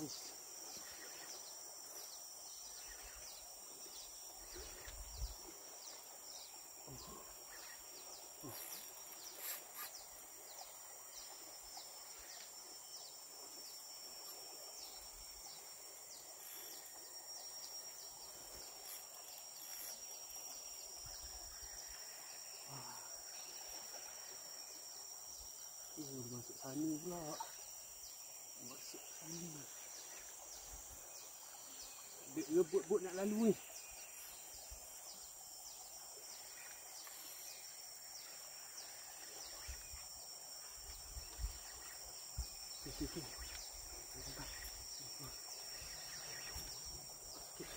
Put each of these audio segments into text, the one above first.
Oh, dia masuk sana pula. Dia rebut-rebut nak lalu ni. Okey, okey. Nampak. Nampak. Okey.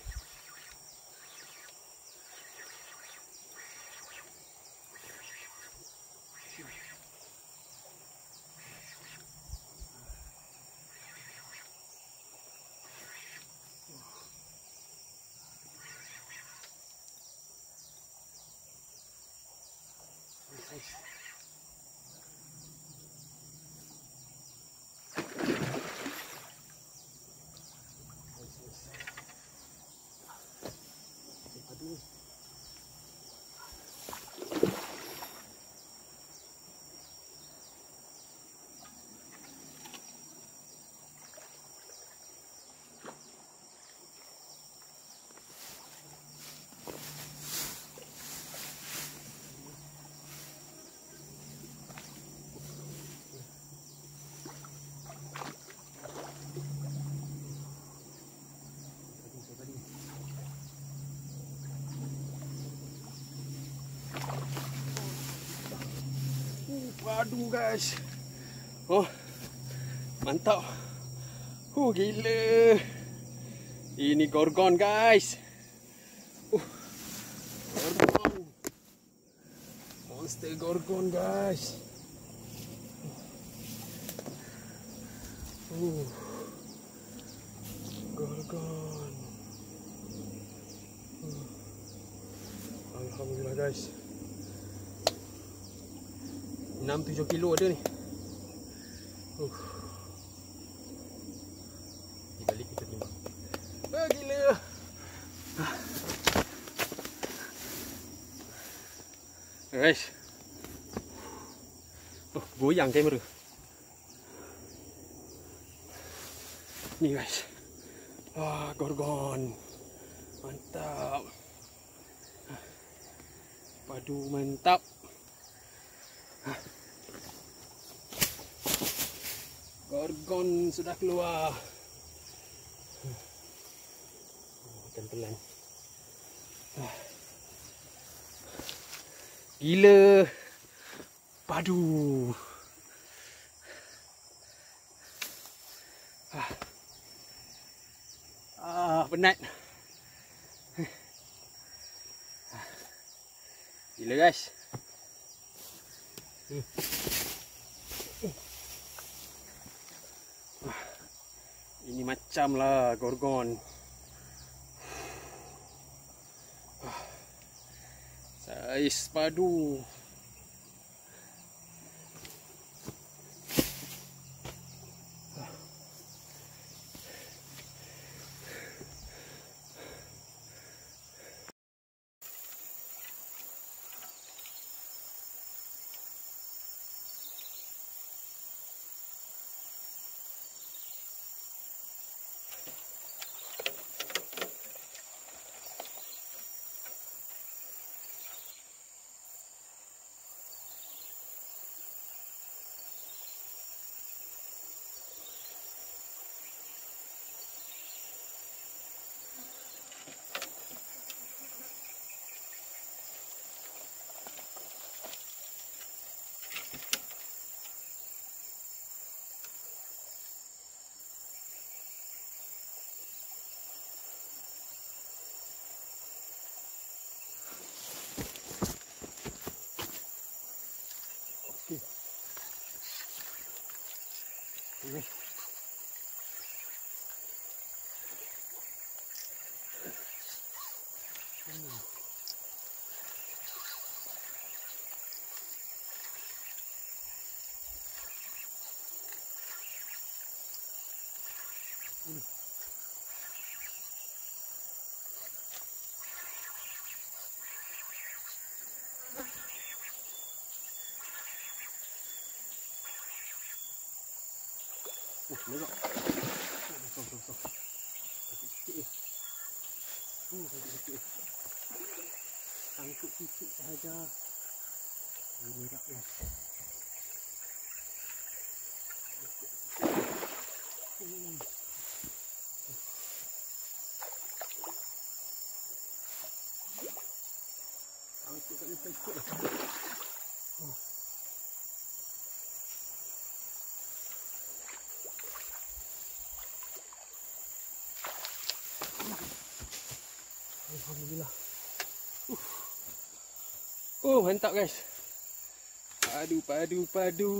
Nice. Nice, nice. Okay, padu ni. Padu, saya padu. Uh, padu guys. Oh. Mantap. Uh, gila. Ini gorgon guys. Uh. Gorgon. Monster gorgon guys. Uh. Gorgon. Uh. Alhamdulillah guys. 6-7 kilo ada ni. Di balik kita timbang. Ah, gila. Ah. Guys. Oh, goyang kamera. Ni guys. Wah, gorgon. Mantap. Padu mantap. Gorgon sudah keluar. Pelan-pelan. Gila. Padu. Ah, ah penat. Gila guys. Hmm. Ini macam lah gorgon. Ah, Saiz padu. Ini. Nampak? Besar, besar, besar. Sakit. Hmm, sakit. Sangkut sikit sahaja. Ini dia. Alhamdulillah. Uh. Oh, mantap guys. Padu, padu, padu.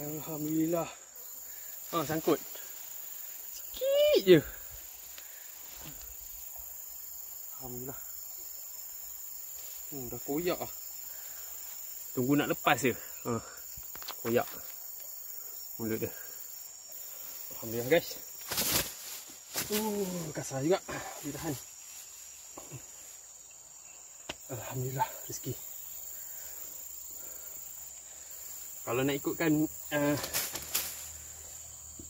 Alhamdulillah. Ah, sangkut. Sikit je. Alhamdulillah. Hmm, dah koyak ah. Tunggu nak lepas je. Ha. Koyak. Mulut dia. Alhamdulillah guys. Uh, kasar juga. Dia tahan. Alhamdulillah rezeki. Kalau nak ikutkan uh,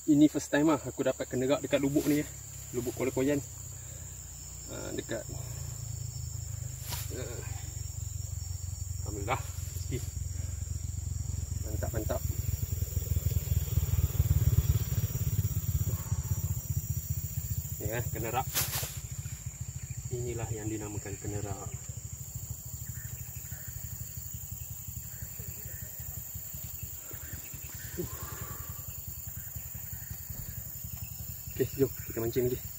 ini first time lah aku dapat kenerak dekat lubuk ni ya. Lubuk Kuala Koyan. Uh, dekat uh, Alhamdulillah rezeki. Mantap mantap. Ya kenerak inilah yang dinamakan kenerak. Okey, jom kita mancing lagi.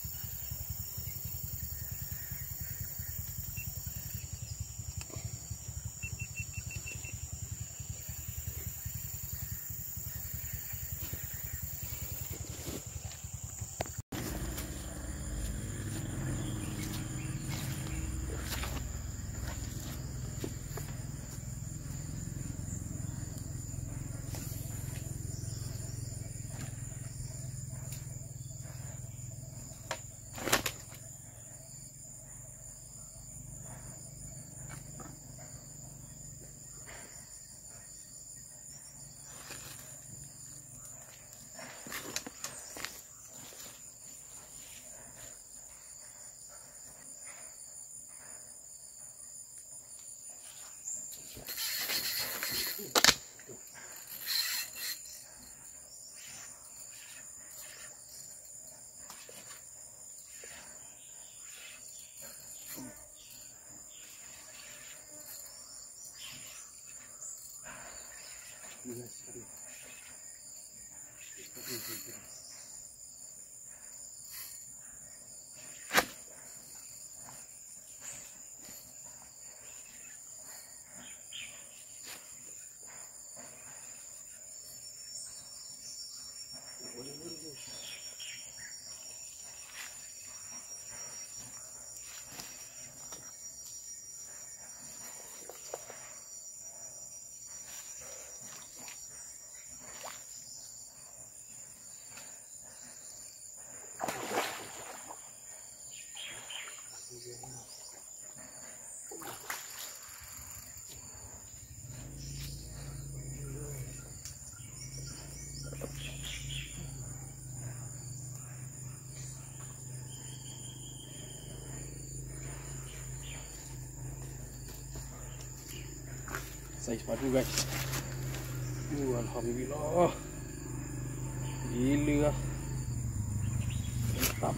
necessário. Está Saiz padu guys. Uh, alhamdulillah. Gila lah. Mantap.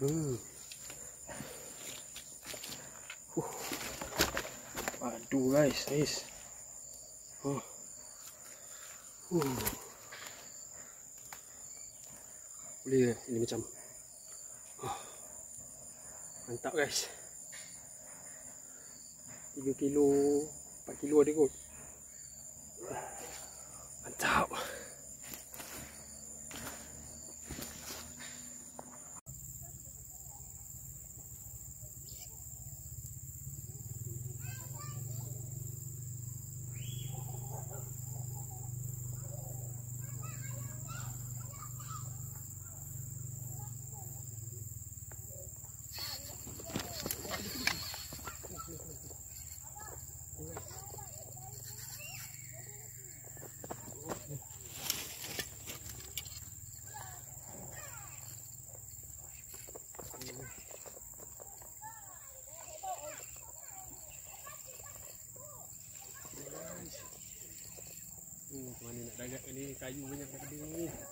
Uh. Uh. Padu guys, saiz. Oh. Uh. Boleh ke ini macam Mantap guys. 3 kilo 4 kilo ada kot. Mantap kayu banyak dah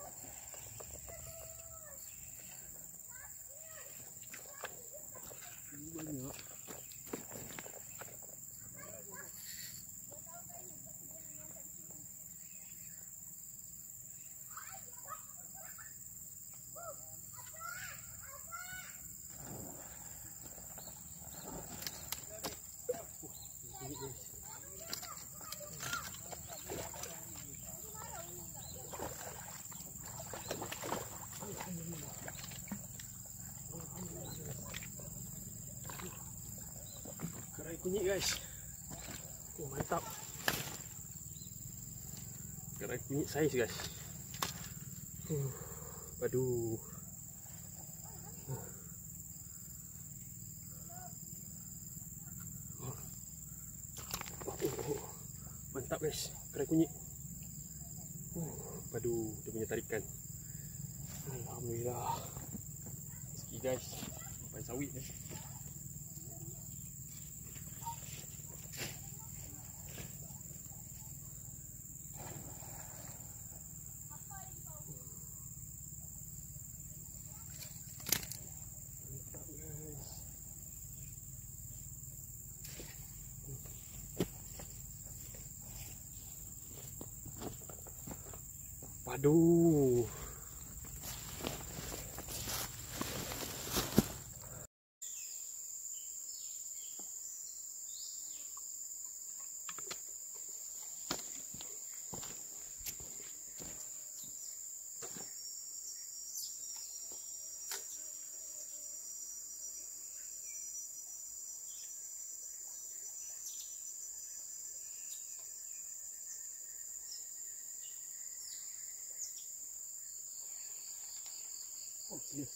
Kunyit guys. Oh mantap. Kerai kunyit saiz guys. Uh, aduh. Oh, oh. Mantap guys, kerai kunyit. Padu dia punya tarikan. Alhamdulillah. Rezeki guys. Sampai sawit ni. Mantap Padu. Oh, yes.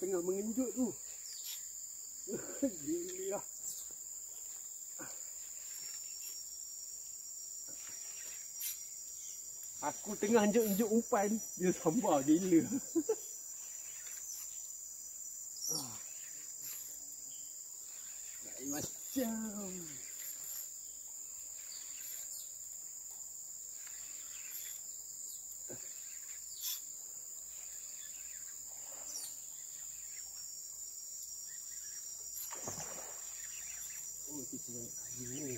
Tengah. Mengenjut tu. Gila. Aku tengah enjuk-enjuk umpan, dia sambar gila. Ah. Lain macam. Oh, kita banyak kayu ni.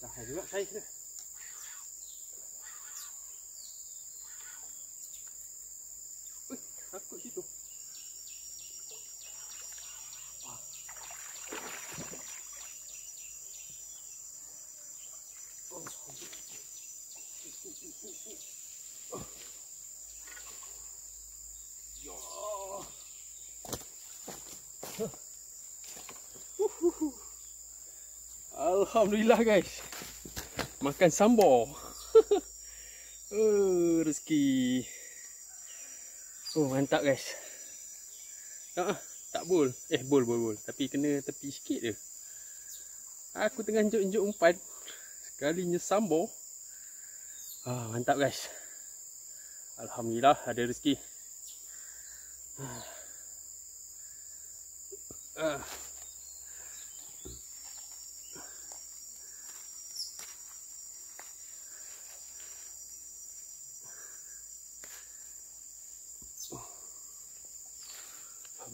Tahan juga saiz dia. Ui, takut situ. Oh. Ya. Uhuhu. Alhamdulillah guys. Makan sambal. oh, rezeki. Oh, mantap guys. Ah, tak bol. Eh, bol, bol, bol. Tapi kena tepi sikit je. Aku tengah enjuk-enjuk umpan. Sekalinya sambal. Ah, mantap guys. Alhamdulillah ada rezeki. Ah.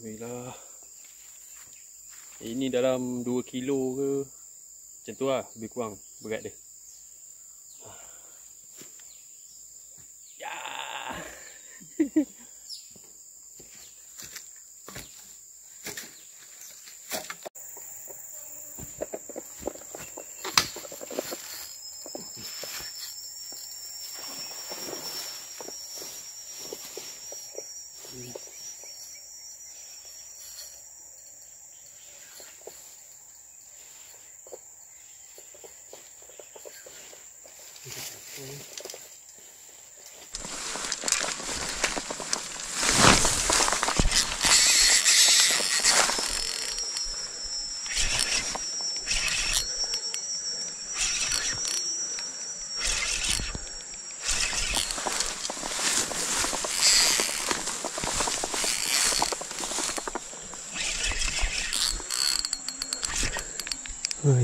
Alhamdulillah. Ini dalam 2 kilo ke macam tu lah lebih kurang berat dia.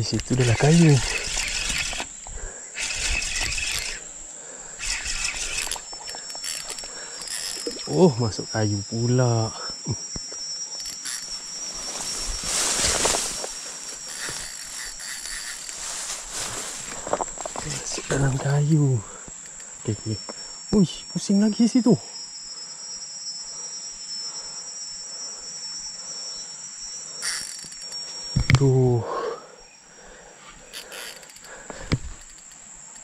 Oh, situ dah lah kayu. Oh, masuk kayu pula. Masuk dalam kayu. Okey, okey. Ui, pusing lagi situ. Tu.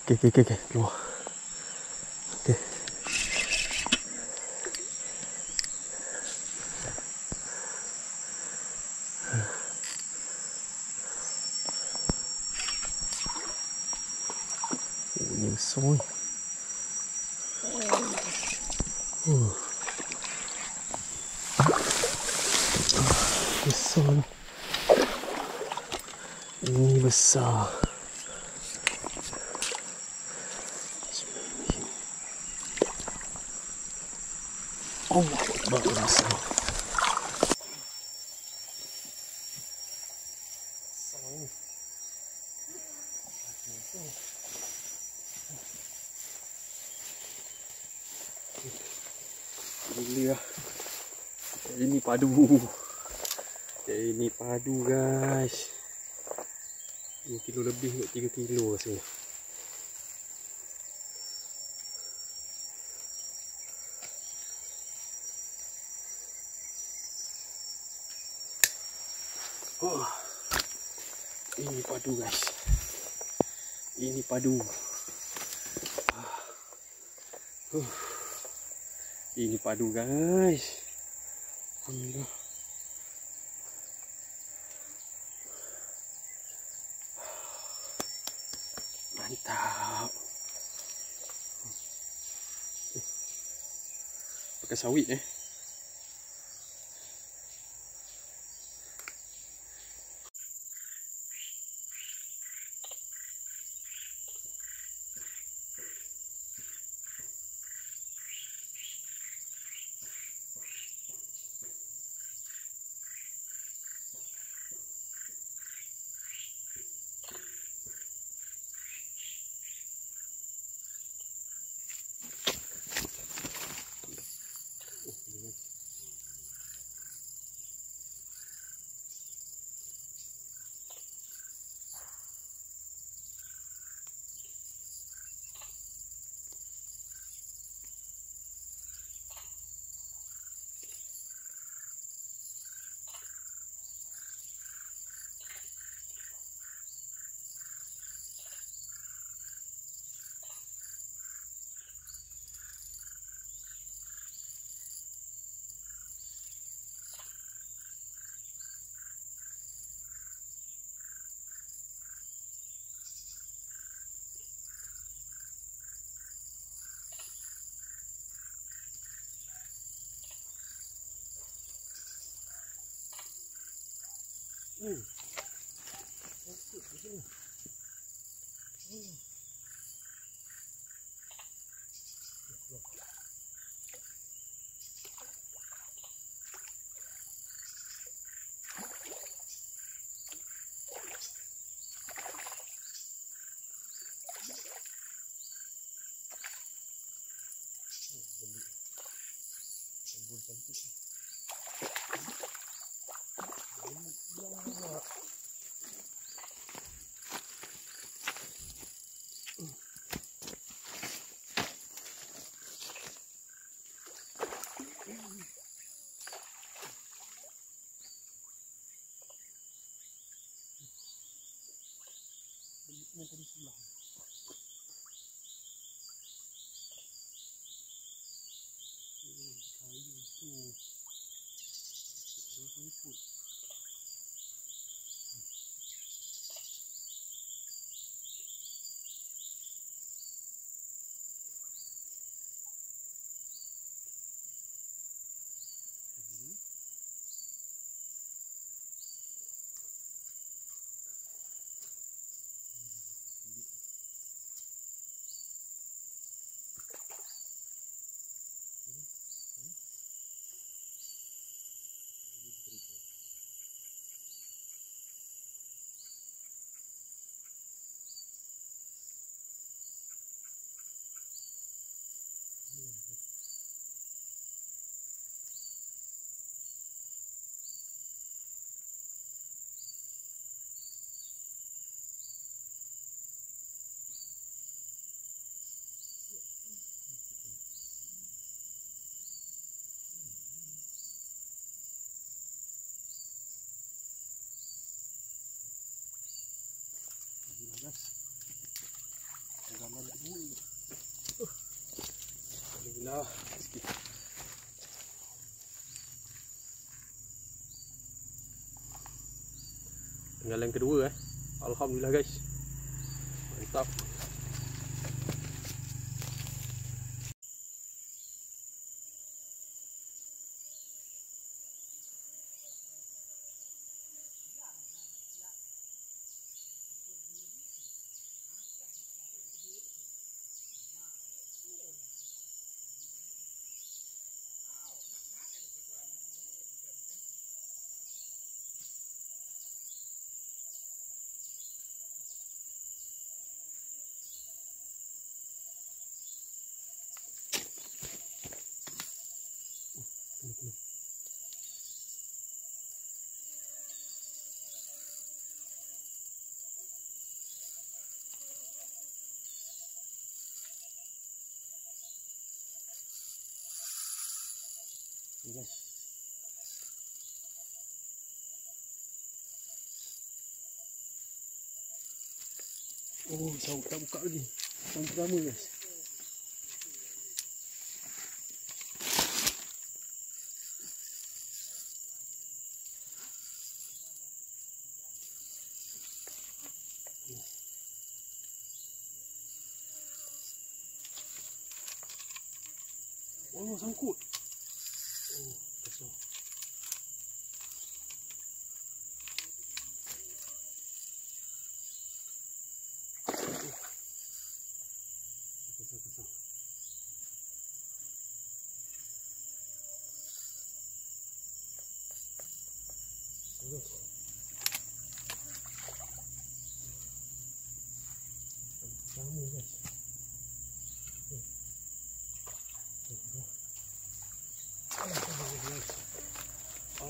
Okey, okey, okey, okey. Keluar. Okey. Oh, ni besar ni. Uh. Besar ni. Ini besar. Oh. Gila lah. Ini padu. Ini padu guys. 2 kilo lebih kot 3 kilo rasanya. Oh. Ini padu guys. Ini padu. Uh. Ini padu guys. Alhamdulillah. Mantap. Pakai sawit eh. কি Bismillahirrahmanirrahim. Alhamdulillah. Sikit. Tenggalan kedua eh. Alhamdulillah guys. Mantap. Ni guys. Oh, saya buka buka lagi. Yang pertama guys. Oh, sangkut. Oh, besar. Besar, besar. Terus. Sama guys.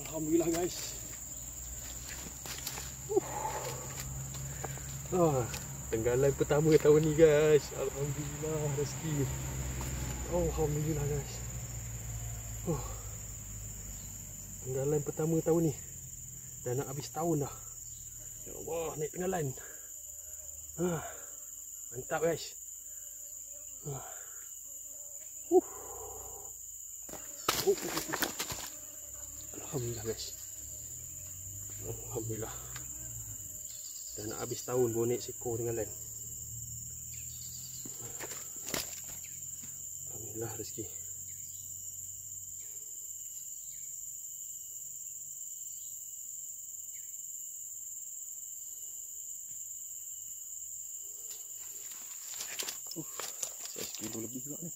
Alhamdulillah guys. Uh. Oh, tenggalan pertama tahun ni guys. Alhamdulillah rezeki. Oh, Alhamdulillah guys. Oh. Tenggalan pertama tahun ni. Dah nak habis tahun dah. Ya Allah, naik tenggalan. Ah. Mantap guys. Ah. Uh. Oh, oh, oh. Alhamdulillah. Guys Alhamdulillah. Dah nak habis tahun baru naik seekor tenggalan Alhamdulillah rezeki. Saya kilo lebih juga ni.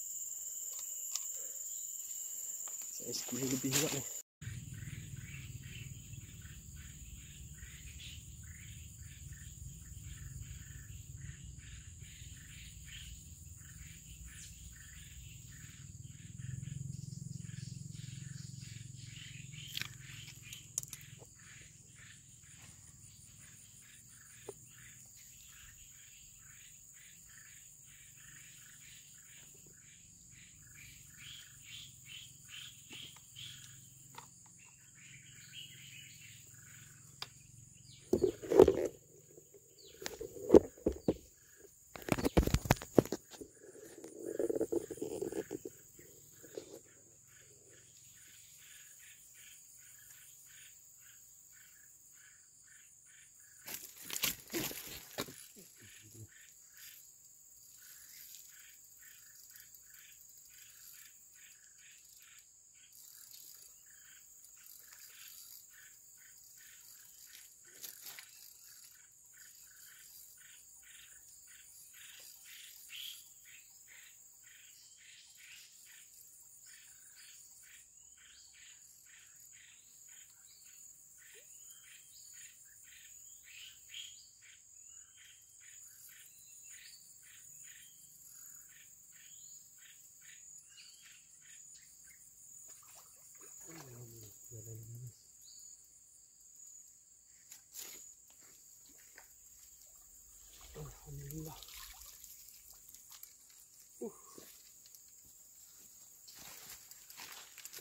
Saya kilo lebih juga ni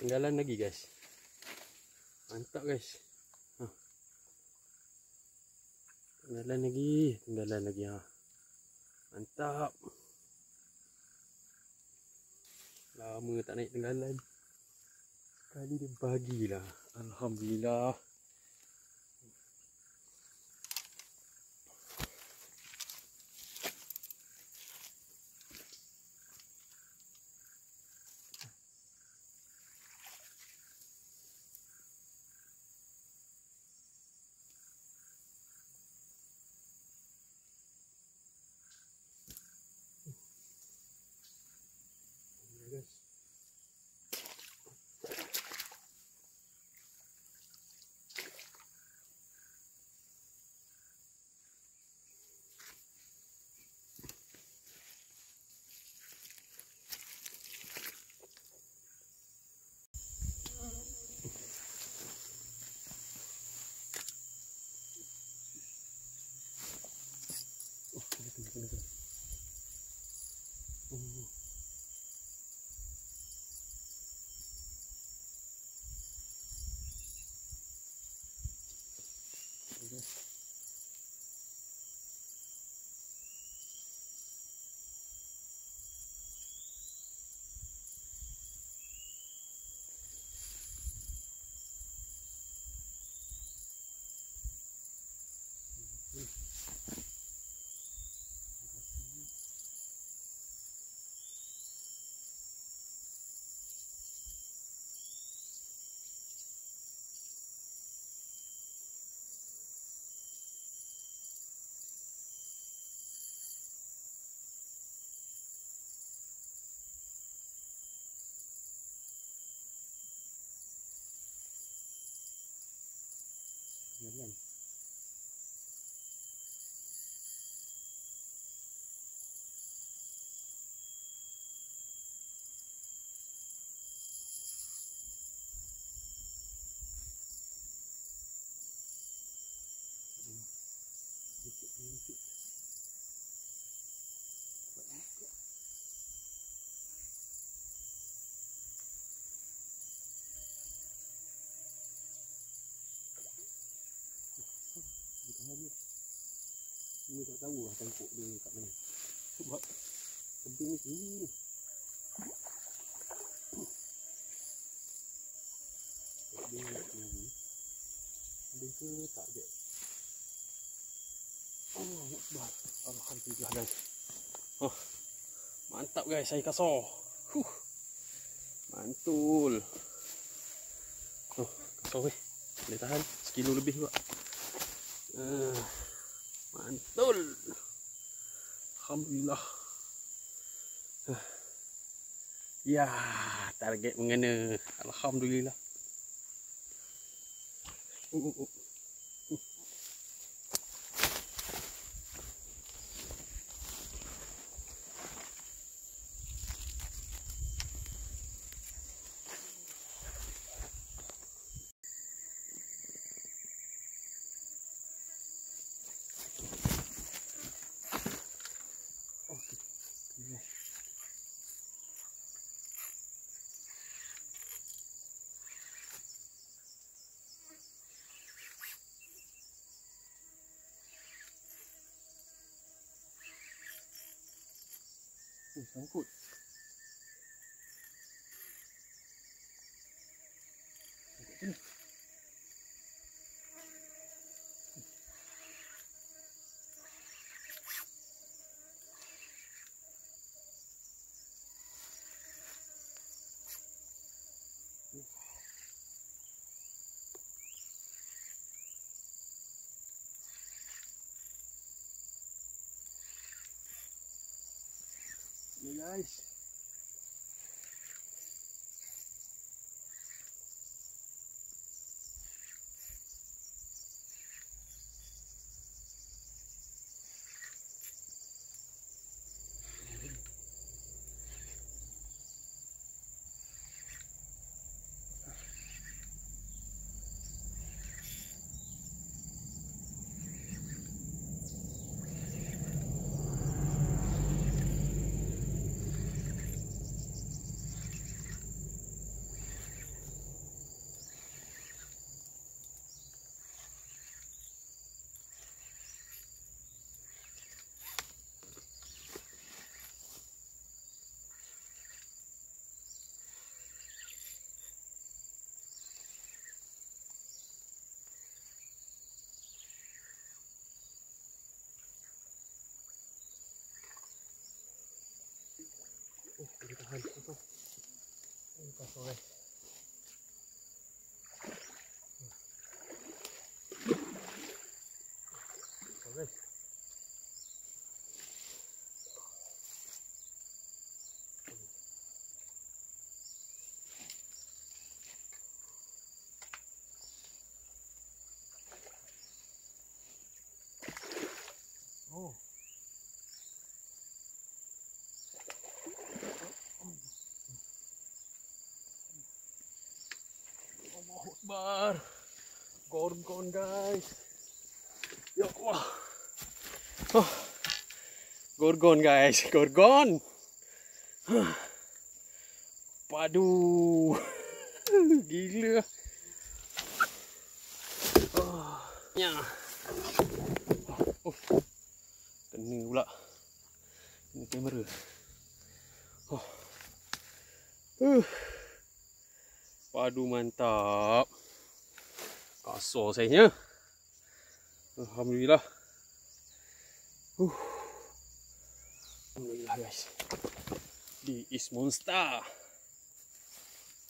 Tinggalan lagi guys. Mantap guys. Ha. Tinggalan lagi, tinggalan lagi ha. Mantap. Lama tak naik tenggalan. Kali dia bagilah. Alhamdulillah. Jalan. Sikit sikit. Buat buka. Bukan hari. Ini tak tahu lah tangkuk dia kat mana. Sebab tebing ni sini ni. Tebing ni sini. Dia ke tak je. Oh, Akbar. Alhamdulillah guys. Oh, mantap guys saya kasar. Huh. Mantul. Oh, kasar weh. Boleh tahan sekilo lebih juga. Uh, mantul. Alhamdulillah. Ya, target mengena. Alhamdulillah. Uh, uh, uh. Guys. un poquito, un de Akbar. Gorgon guys. Ya Allah. Oh. Gorgon guys, gorgon. Padu. Gila. Oh. Ya. Oh. Kena pula. Kena kamera. Oh. Uh. Padu mantap. Kasar saiznya. Alhamdulillah. Uh. Alhamdulillah guys. This is monster.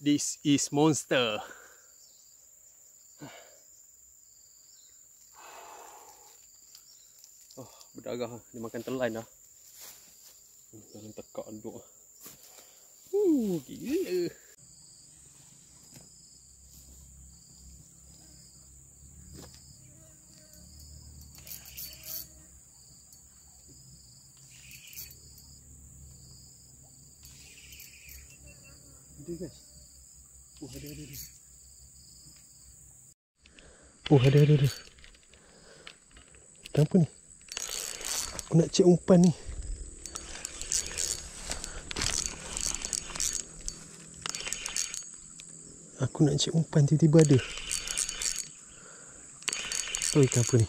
This is monster. Oh, berdarah. Dia makan telan dah. Jangan tekak duduk. Uh, gila. Ada guys. Oh ada ada ada. Oh ada ada ada. Kenapa ni? Aku nak cek umpan ni. Aku nak cek umpan tiba-tiba ada. Oh ikan apa ni?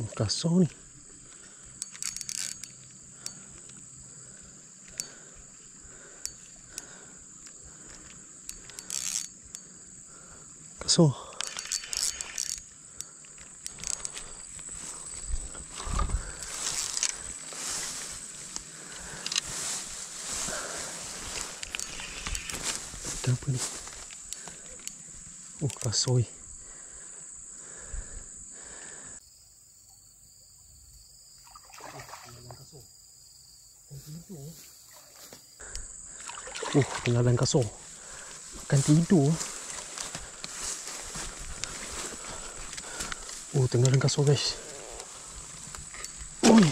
Oh, kasar ni. Kasar. Ikan apa ni? Oh, kasoi. Oh, tinggalan kasar. Makan tidur. Tinggalan kasar guys. Ui.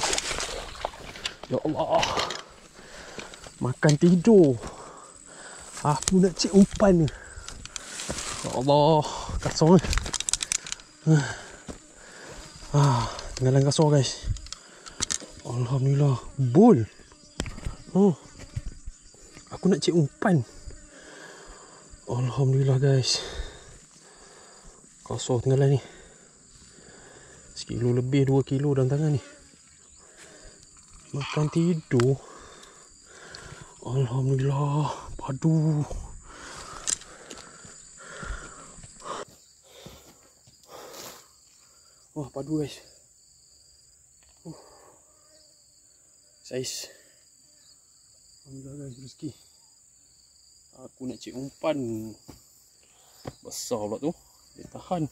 Ya Allah. Makan tidur. Aku nak cek umpan ni. Ya Allah, kasar ni. Ah, tinggalan kasar guys. Alhamdulillah, bol. Oh. Aku nak cek umpan. Alhamdulillah guys. Kasar tinggalan ni. Sekilo lebih, dua kilo dalam tangan ni. Makan tidur. Alhamdulillah. Padu. Wah, padu guys. Uh. Saiz. Alhamdulillah guys, rezeki. Aku nak cek umpan. Besar pula tu. Dia tahan.